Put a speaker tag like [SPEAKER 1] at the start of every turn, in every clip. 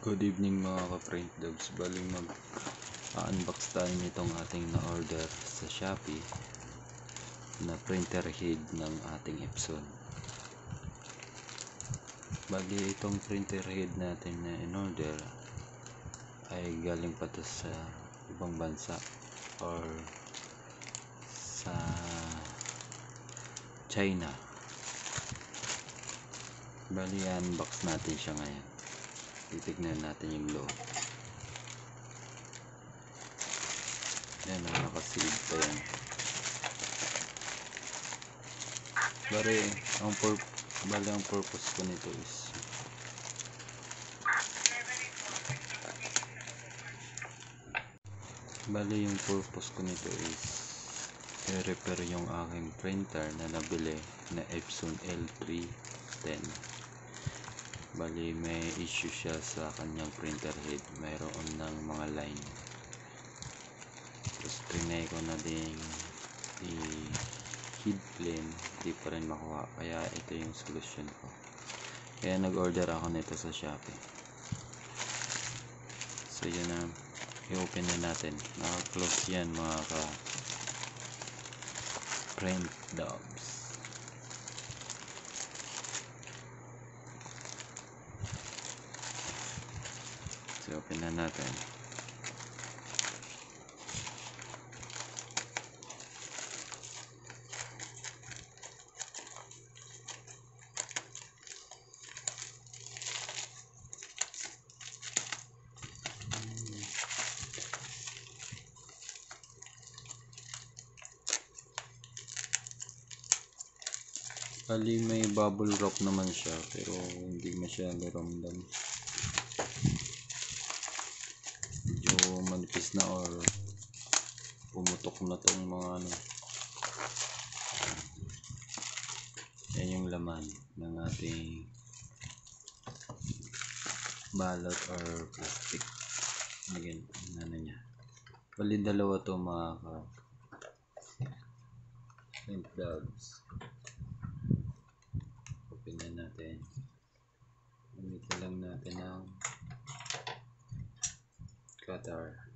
[SPEAKER 1] Good evening mga ka-print dogs. Bali mag unbox tayo nitong ating na-order sa Shopee na printer head ng ating Epson. Bali itong printer head natin na in-order ay galing pa sa ibang bansa or sa China. Bali unbox natin siya ngayon titignan natin yung loob. Yan ang nakaseed pa yan. Bari ang, pur bali ang purpose ko nito is bali yung purpose ko nito is i-repair yung aking printer na nabili na Epson L310 bali may issue siya sa kanyang printer head. Mayroon ng mga line. Tapos trinay ko na din i head plane. Di pa rin makuha. Kaya ito yung solution ko. Kaya nag order ako nito sa Shopee. So yun na. I-open na natin. Naka close yan mga ka print dogs Na natin. Bali may bubble wrap naman siya pero hindi masyado ramdam. Manipis na or pumutok na tong mga ano. Yan yung laman ng ating balot or plastic. Again, ano niya. Bali dalawa to mga ka print dogs. Open na natin. Gamitin lang natin ang cutter.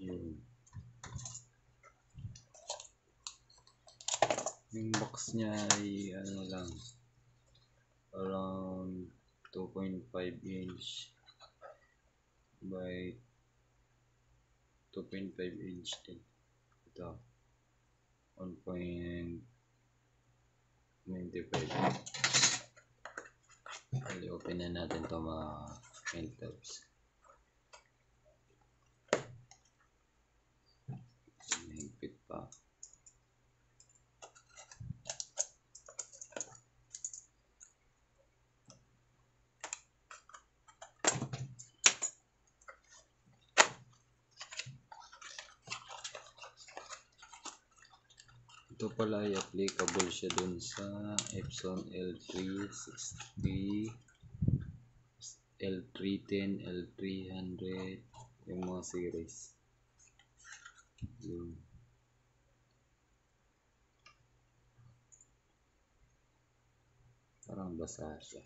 [SPEAKER 1] Yun. Yung box niya ay ano lang around 2.5 inch by 2.5 inch din. Ito. 1.95. Bali, open na natin to mga end tabs. Higpit pa. ito pala ay applicable siya dun sa Epson L360 L310 L300 yung mga series. Yun. Parang basa siya.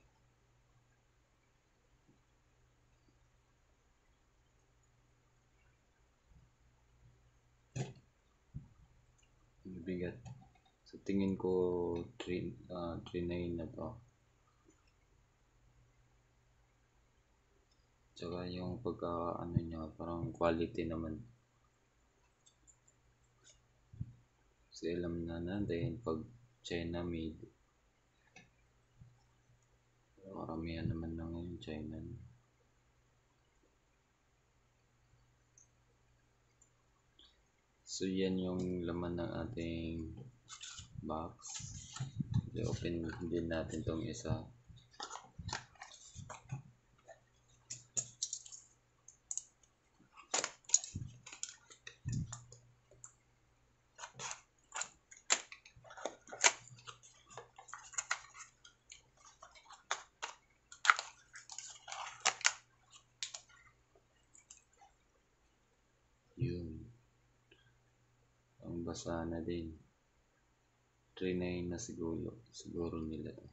[SPEAKER 1] Bigat sa tingin ko 3 uh, 39 na to. Tsaka yung pagka ano niya parang quality naman. Kasi alam na natin pag China made maramihan naman na ngayon China. So yan yung laman ng ating box. I-open din natin tong isa. Yun. basa na din. Trinayin na siguro, siguro nila to.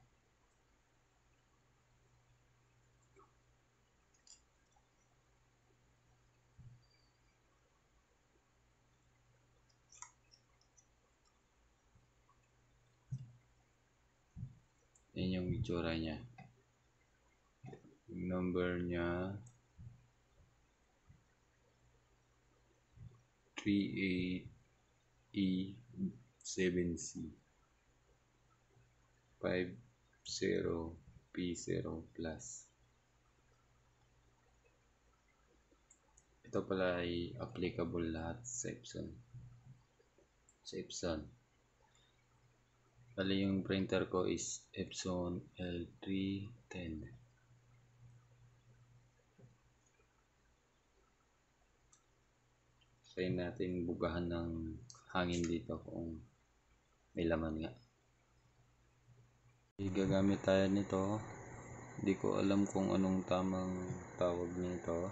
[SPEAKER 1] Yan yung itsura niya. Yung number niya 38E7C 50P0 plus. Ito pala ay applicable lahat sa Epson. Sa Epson. Bali yung printer ko is Epson L310. Try natin bugahan ng hangin dito kung may laman nga. Gagamit tayo nito. Hindi ko alam kung anong tamang tawag nito.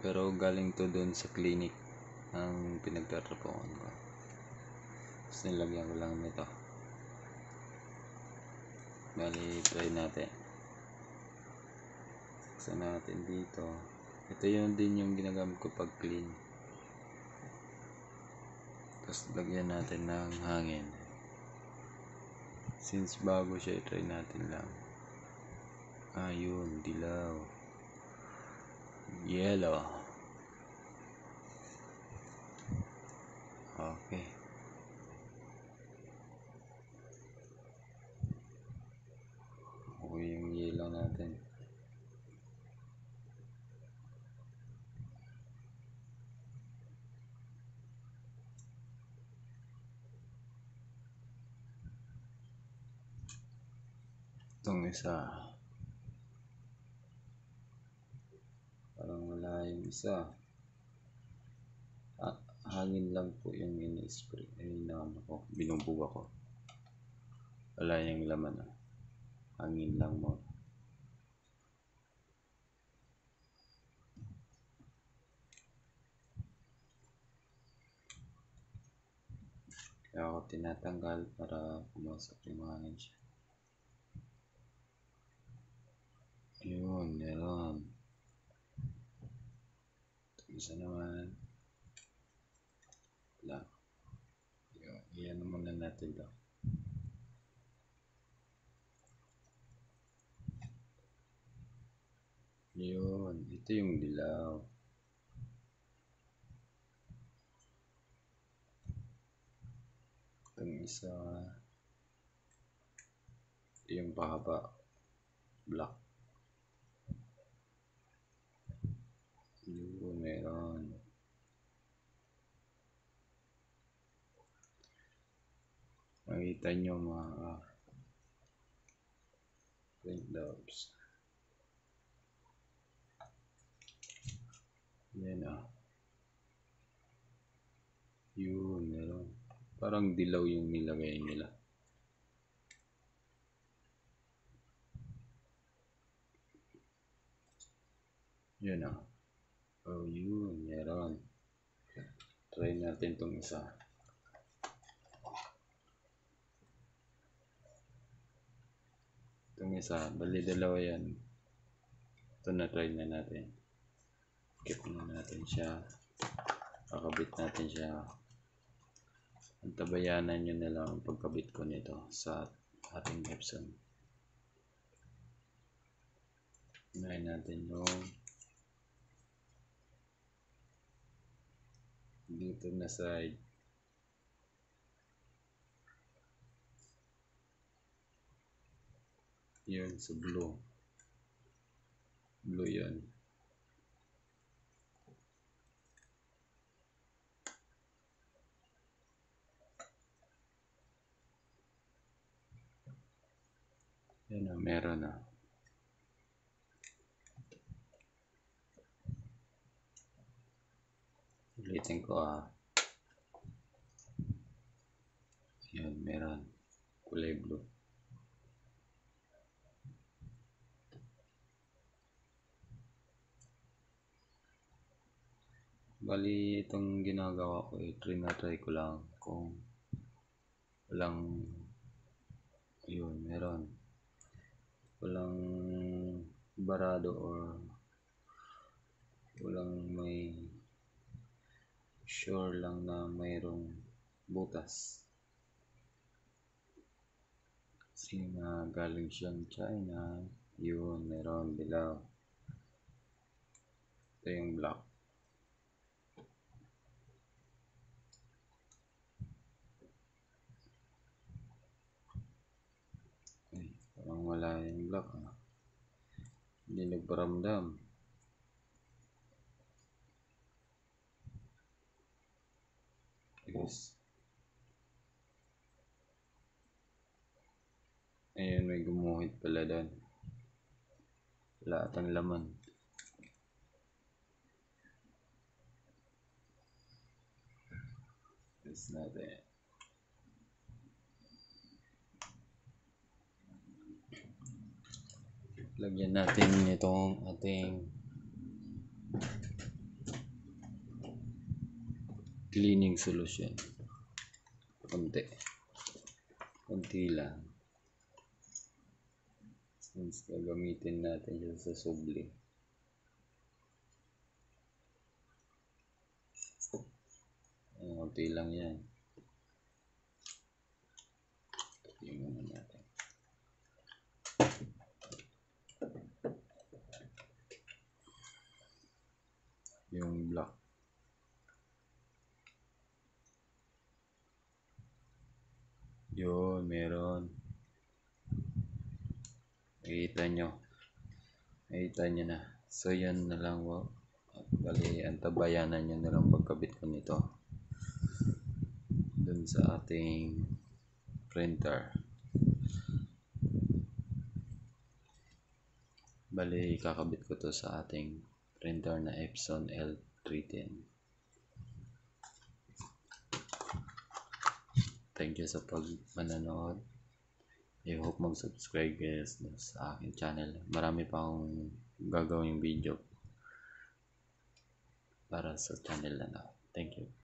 [SPEAKER 1] Pero galing to doon sa clinic ang pinagtatrapawan ko. Tapos nilagyan ko lang nito. Bali, try natin. Saksa natin dito. Ito yun din yung ginagamit ko pag clean. Tapos lagyan natin ng hangin. Since bago siya, try natin lang. Ayun, dilaw. Yellow. Okay yung yellow natin. Itong isa. Parang wala yung isa. Ah, hangin lang po yung ini-spray. Ayun na ano ko, binubuga ko. Wala yung laman ah. Hangin lang mo. Kaya ako tinatanggal para pumasok yung hangin siya. Yun, meron. Isa naman. Wala. Yun, iyan muna natin to. Yun, ito yung dilaw. Itong isa. Yung pahaba. Black. Yun. Makita nyo mga print dogs. Yan ah. Yun, meron. Parang dilaw yung nilagay nila. Yan ah. Oh, yun, meron. Try natin tong isa. Itong isa, bali dalawa yan. Ito na try na natin. Keep na natin siya. Kakabit natin siya. Ang tabayanan nyo na lang ang pagkabit ko nito sa ating Epson. Unahin natin yung dito na side. Yun sa blue. Blue yun. Yan na, meron na. Ulitin ko ah. Yan, meron. Kulay blue. Bali, itong ginagawa ko, eh, trinatry ko lang kung walang, yun, meron. Walang barado or walang may sure lang na mayroong butas. Kasi nga galing siyang China, yun, meron dilaw. Ito yung black. Ay, parang wala yung black. Ah. Hindi nagparamdam. Yes. Ayun, may gumuhit pala doon. Wala atang laman. It's not there. Lagyan natin itong ating cleaning solution. Konti. Konti lang. Since gagamitin natin siya sa subli. Konti lang yan. Tingnan muna natin. Yung black. Yun, meron. Nakita nyo. Nakita nyo na. So, yan na lang. Wow. At bali, antabayanan nyo na lang pagkabit ko nito. Dun sa ating printer. Bali, kakabit ko to sa ating printer na Epson L310. Thank you sa pagmanonood. I hope mag-subscribe guys sa aking channel. Marami pa akong gagawing video para sa channel na to. Thank you.